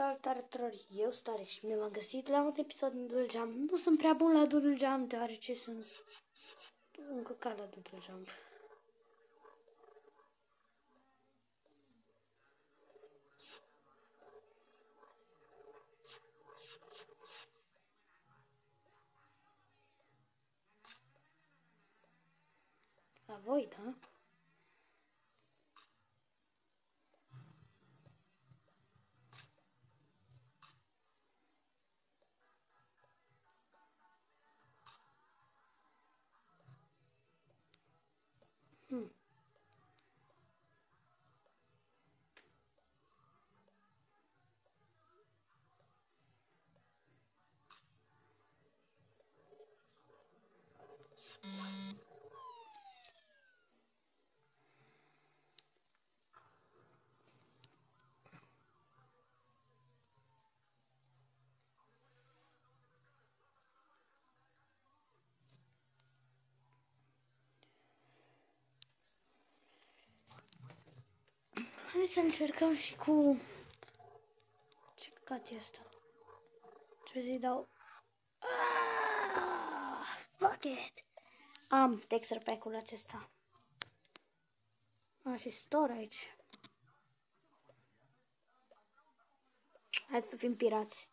Salutare tuturor, eu Stare și mi-am găsit la un episod din Doodle Jump. Nu sunt prea bun la Doodle Jump, deoarece sunt încăcat la Doodle Jump. La voi, da? Haideți să încercăm și cu... Ce căcat e asta? Trebuie să-i dau... Ah, fuck it! Am texture pack-ul acesta. Am și storage. Hai să fim pirați.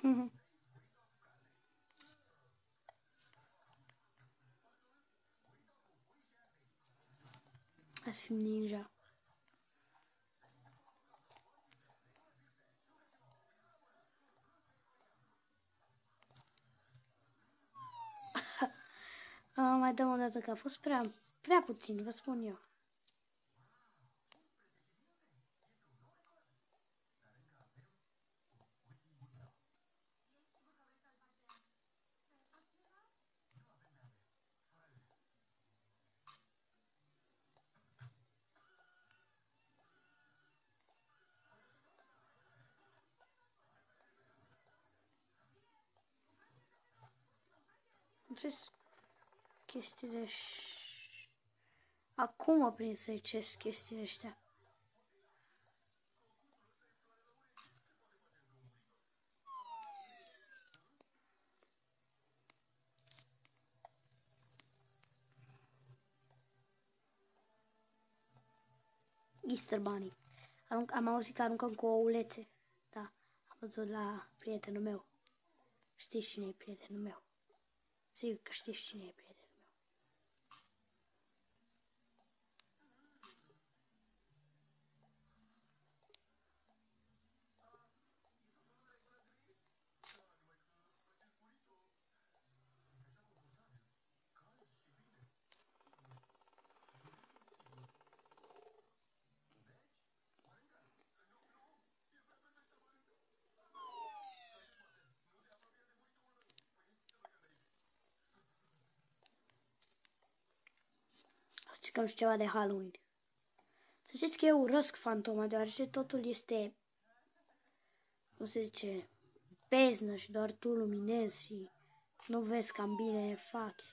Hai să fim ninja. mai dăm o dată că a fost prea, prea puțin, vă spun eu. Ce chestiile și... Acum mă prind să-i cesc chestiile astea. Easter Bunny. Arunc, am auzit că aruncăm cu oulețe. Da, am văzut la prietenul meu. Știți cine e prietenul meu? Sigur că știți cine e prietenul meu. Cam și ceva de Halloween. Să știți că eu urăsc fantoma, deoarece totul este, cum se zice, beznă și doar tu luminezi și nu vezi cam bine faci.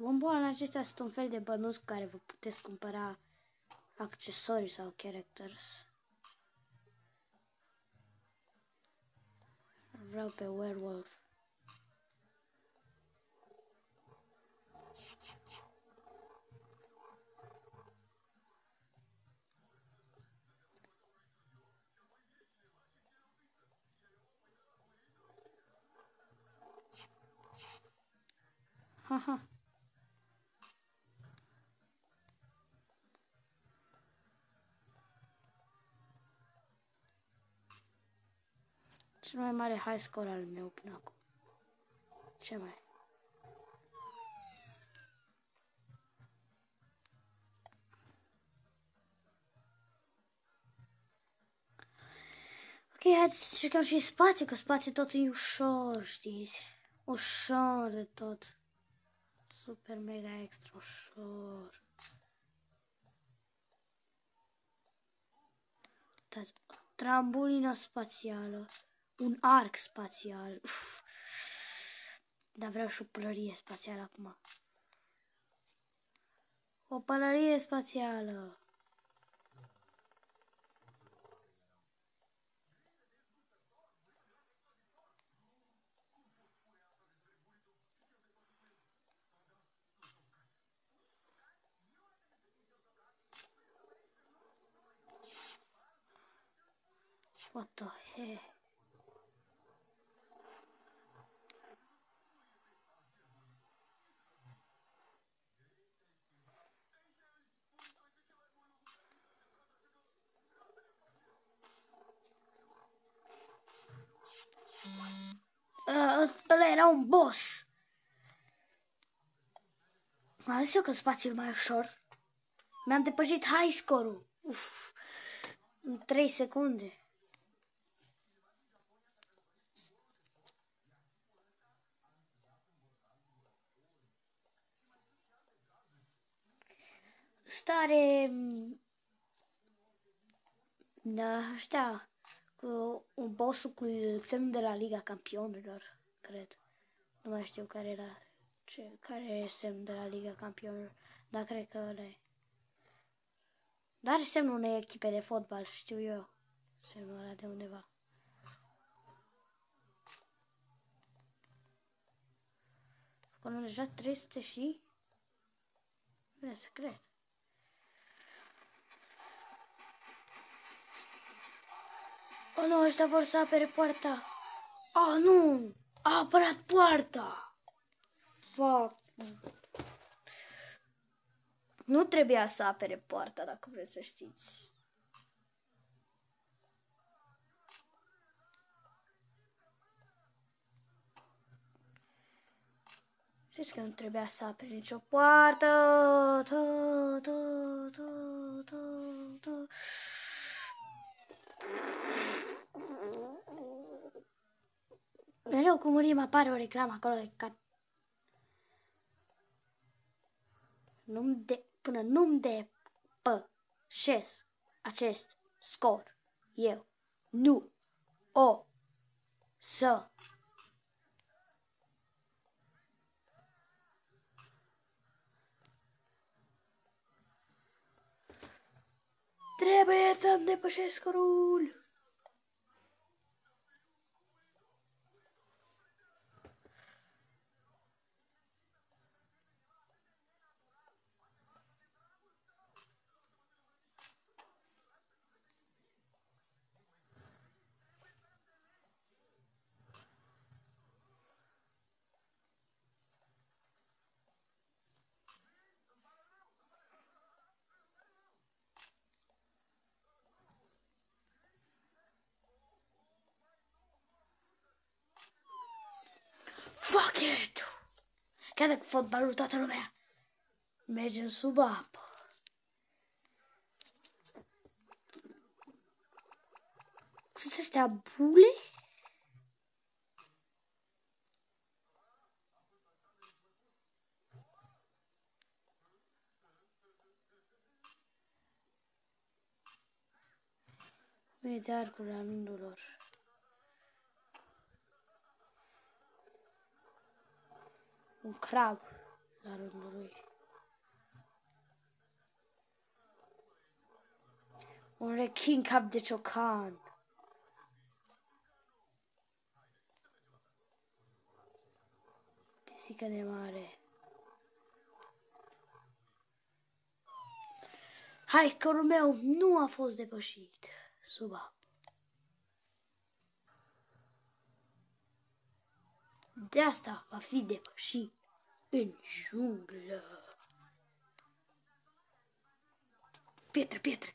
Bomboane acestea sunt un fel de bănuți cu care vă puteți cumpăra accesorii sau characters. Vreau pe werewolf. Cel mai mare high score al meu până acum. Ce mai? Ok, hai să cercăm și spațiu, că spațiu tot e ușor, știți? Ușor de tot. Super mega extra ușor. Trambulină spațială. Un arc spațial. Uf. Dar vreau și o pălărie spațială acum. O pălărie spațială. What the heck? ăsta era un boss. Am zis eu că spațiul mai ușor. Mi-am depășit high score-ul. Uf, în 3 secunde. Stare... Da, ăștia cu un boss cu semn de la Liga Campionilor, cred. Nu mai știu care era, ce, care e semn de la Liga Campionilor, dar cred că ăla e. Dar are semnul unei echipe de fotbal, știu eu, semnul ăla de undeva. Până deja 300 și... Nu e secret. Oh, nu, ăștia vor să apere poarta. Oh, nu! A apărat poarta! Fuck. Nu trebuia să apere poarta, dacă vreți să știți. Știți că nu trebuia să apere nicio poartă. Tu, tu, tu, tu, tu. Mereu cum murim apare o reclamă acolo de cat. Nu de, până nu-mi depășesc acest scor, eu nu o să Trebuie să-mi depășesc scorul. Fuck it! Chiar dacă fotbalul toată lumea merge în sub apă. Sunt ăștia bule? Vede arcul amindurilor. Un crab. la rândul lui. Un rechin cap de ciocan. Pisică de mare. Hai, corul meu nu a fost depășit sub apă. De asta va fi depășit în junglă. Pietre, pietre.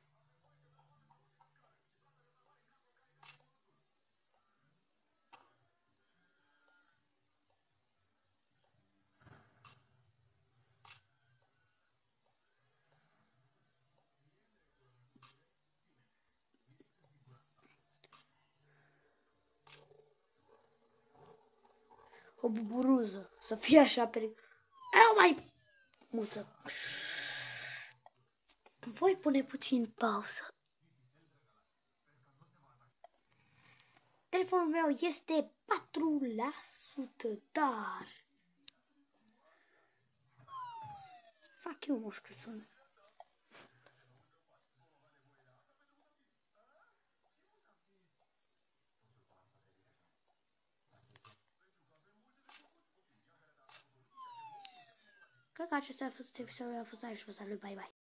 O buburuză, să fie așa pe... Eu mai muță. Voi pune puțin pauză. Telefonul meu este 4%, dar... Fac eu moș Crăciun. Cred că acesta a fost episodul, a fost aici, vă salut, bye bye!